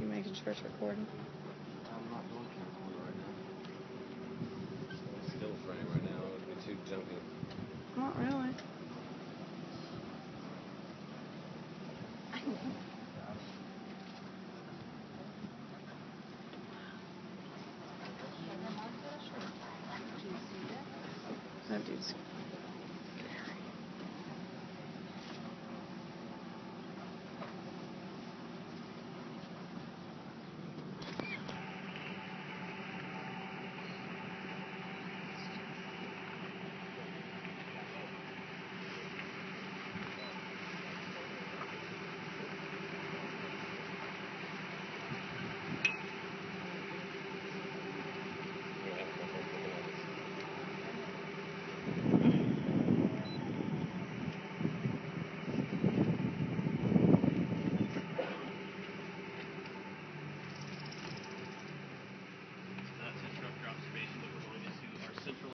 You making sure it's recording. I'm not doing it right now. Still frame right now. It would be too jumpy. Not really. That dude's